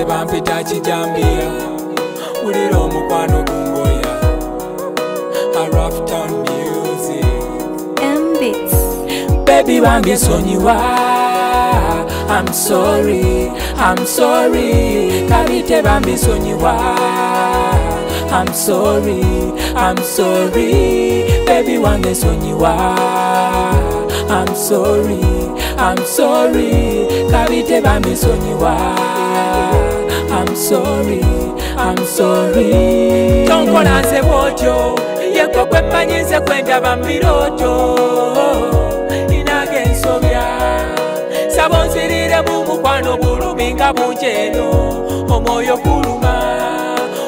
bose bampita kijambira wulira omukwano gungoya arafton music. M-Bits. baby wange sonyiwa I'm sorry, I'm sorry. Kabite bambi sonyiwa I'm sorry, I'm sorry. Baby wange sonyiwa I'm sorry, I'm sorry kabite bambi sonyiwa I'm sorry, I'm sorry. Tonkola nze bwotyo yekwe kwemanyize kwendaba mbiroto inage ensobya saba onzirire mu mukwano bulumi nga bunjeno omwoyo guluma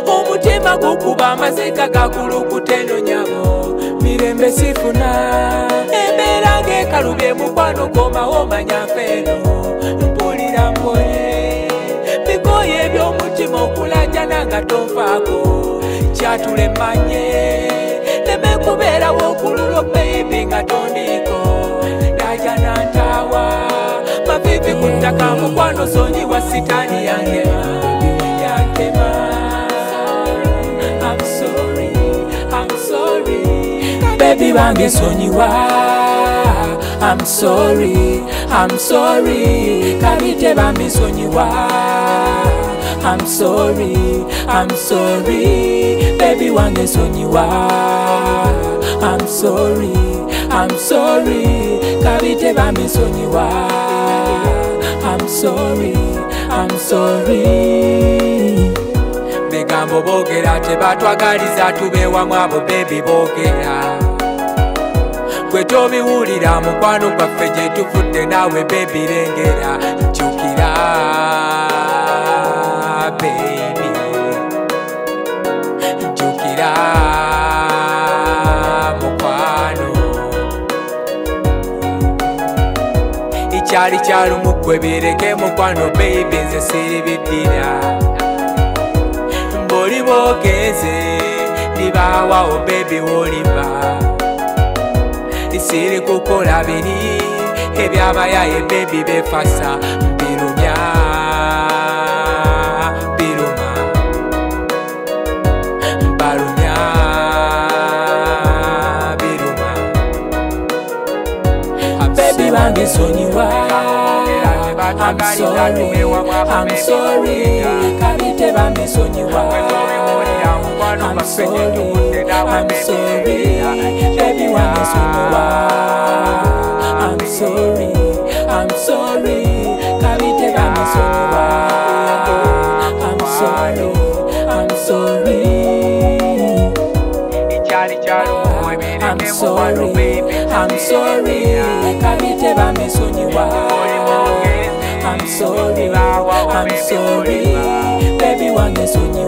omutima gukuba amazika gakulukuteno nyabo. Mirembe sifuna embeera ng'ekalubye mukwano komawo manya feeno eby'omutima okulajana nga tonfaako kyatule manye leme kubeerawo okululwo beibi nga tondiiko dajana nantawa mavivi ku mukwano sonyiwa sitaani yangema yangema I'm I'm sorry. Baby wange sonyiwa I'm sorry, I'm sorry. Kabite bambi sonyiwa I'm sorry, I'm sorry. Baby wange sonyiwa I'm sorry, I'm sorry. Kabite bambi sonyiwa I'm sorry, I'm sorry. Bigambo boogera tebatwagaliza tubeewamu abo bebi boogera gwe tobiwulira mukwano gwaffe gye tuvudde naawe bebi lengera. Jjukira bebi jjukira mukwano. Ikyali kyalumu gwe bireke mukwano bebi nze siribiddira mboli bogeze ndibaawawo bebi woliva. Isiri kukola biri ebyabayaye bebi befasa birumya bebi bange sonyiwa I'm sorry, I'm sorry, kabite bambi sonyiwa I'm sorry, I'm sorry, baby wange sonyiwa I'm sorry, I'm sorry, kabite bambi sonyiwa I'm sorry, I'm sorry I'm sorry, I'm sorry, ẹ̀ka mi tẹ́ bá mi sùn ní. I'm sorry, I'm sorry, baby wà mi sùn ní.